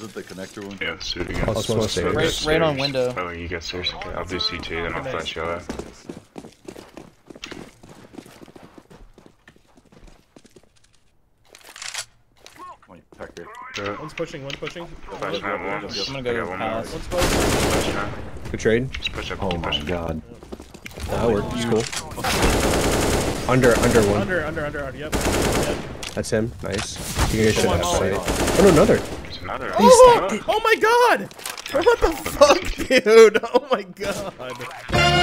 Is it the connector one? Yeah, let's do it again. I'll smoke stairs. Right, right on window. Oh, you get stairs? Okay, I'll do CT, then I'll flash you out. Wait, Uh, One's pushing, one's pushing. Flash map one. I'm gonna go got one more. One's close. Flash map. Good trade. Just push up. Oh my pushing. god. That worked. It's cool. Under, under one. Under, under, under, under. Yep. yep. That's him. Nice. You guys should Come have on, sight. Oh, no, another. There's another. Oh, oh my god! What the fuck, dude? Oh my god.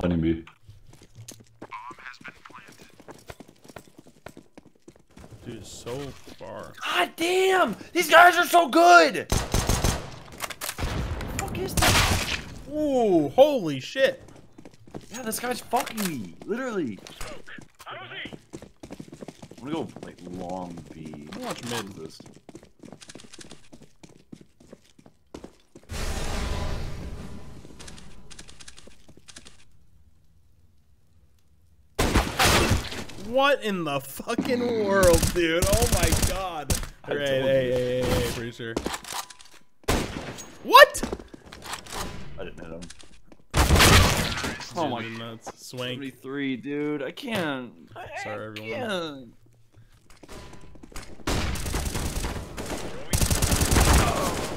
Honeybee. Dude, so far. God damn! These guys are so good! fuck is that? Ooh, holy shit. Yeah, this guy's fucking me. Literally. I'm gonna go like long B. I'm watch mid. This. What in the fucking world, dude? Oh my god. I Hey, hey, hey, hey, hey, pretty sure. What? I didn't hit him. Oh my Dude, nuts. Swank. 73, dude. I can't. I, Sorry, everyone. Can't.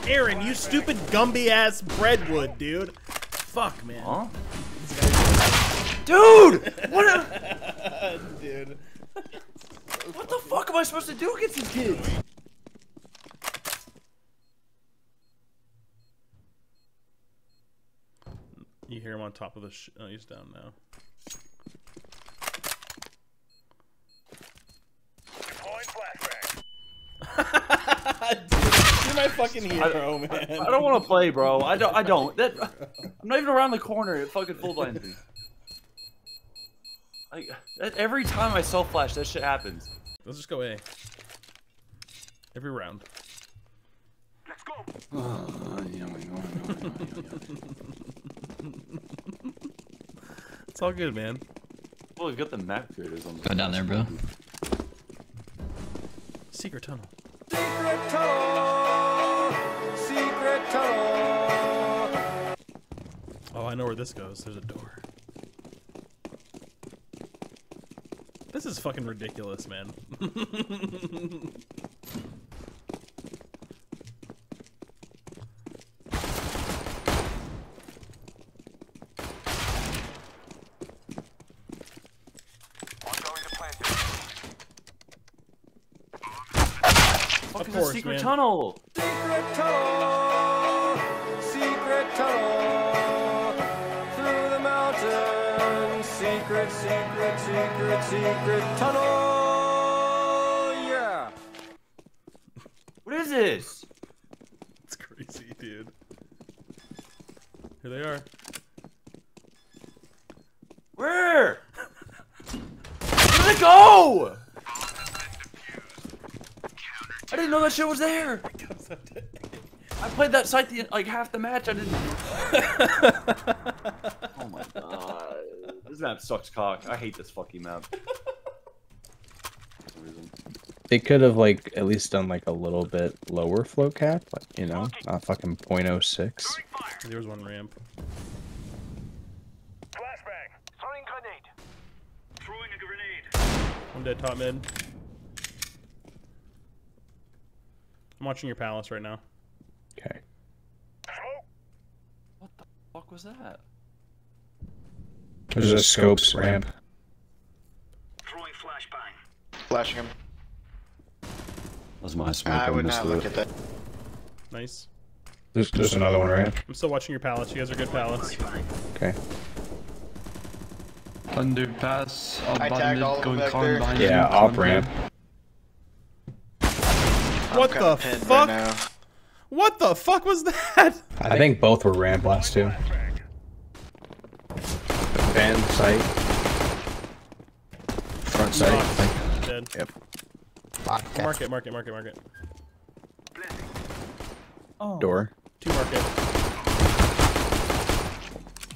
Aaron, you stupid Gumby ass breadwood, dude. Fuck, man. Huh? Dude! What, a, dude. what the fuck am I supposed to do against these kids? You hear him on top of the. Sh oh, he's down now. You're my fucking hero, man. I don't want to play, bro. I don't. I don't. That, I'm not even around the corner. It fucking full blinds me. Like that, every time I self flash, that shit happens. Let's just go A. Every round. Let's go. It's all good, man. Well, we've got the map creators on the. Go down there, bro. Secret tunnel. Secret tunnel. Secret tunnel. Oh, I know where this goes. There's a door. This is fucking ridiculous, man. Fuck Of course, secret man. tunnel. Secret, secret, secret, tunnel. Yeah. What is this? It's crazy, dude. Here they are. Where? Where did it go? I didn't know that shit was there. I played that site the, like half the match. I didn't. oh my god, this map sucks cock. I hate this fucking map. They could have like at least done like a little bit lower flow cap, like you know, not fucking .06. There was one ramp. flashback throwing a grenade One dead top mid. I'm watching your palace right now. Okay. What the fuck was that? There's a scopes ramp. Flashing him. That's my smoke. I would missed not it. at that. Nice. There's, there's another one ramp. I'm still watching your palace. You guys are good palace. Okay. Underpass, I tagged all mid, of going them back there. Yeah, you, off ramp. What the fuck? Right. What the fuck was that? I think both were ramp last two. Van sight. Front sight. I think. Dead. Yep. Mark it, mark it, mark it, mark it. Oh. Door. Two market.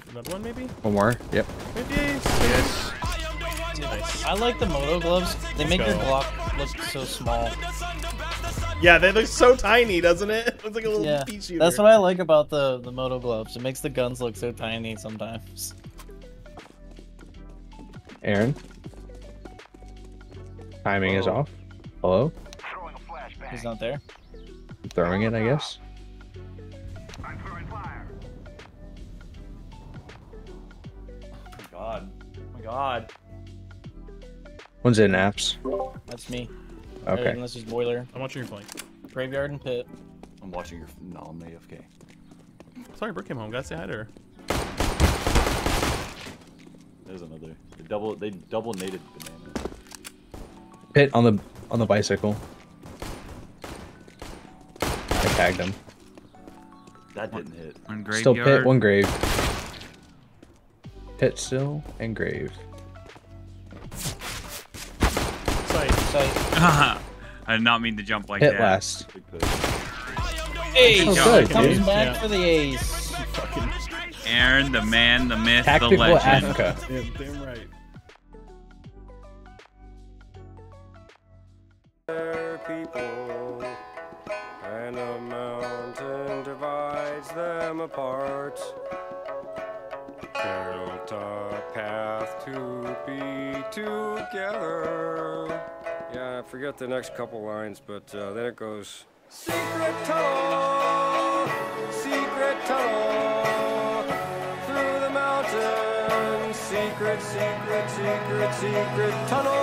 Another one maybe? One more. Yep. Maybe. Yes. Nice. I like the moto gloves. They make your go. Glock look so small. Yeah, they look so tiny, doesn't it? It's like a little Yeah, pea that's what I like about the the moto gloves. It makes the guns look so tiny sometimes. Aaron. Timing is off. Hello. He's not there. I'm throwing it, I guess. Oh my god. Oh my god. One's in apps. That's me. Okay. And this is boiler, I'm watching your flank. graveyard, and pit. I'm watching your. No, I'm AFK. Sorry, Brooke came home. Gotta say hi to her. There's another. They double. They double nated banana. Pit on the on the bicycle. I tagged him. That didn't hit. On Still graveyard. pit, one grave. Pit still and grave. Sight. Sight. I did not mean to jump like Pit that. last. Ace Oh, good, comes dude. back Yeah. for the ace. Fucking. Aaron, the man, the myth, Tactical the legend. Africa. Damn, damn right. They're people, and a mountain divides them apart. Built a path to be together. Yeah, I forget the next couple lines, but uh, then it goes. Secret secret tunnel.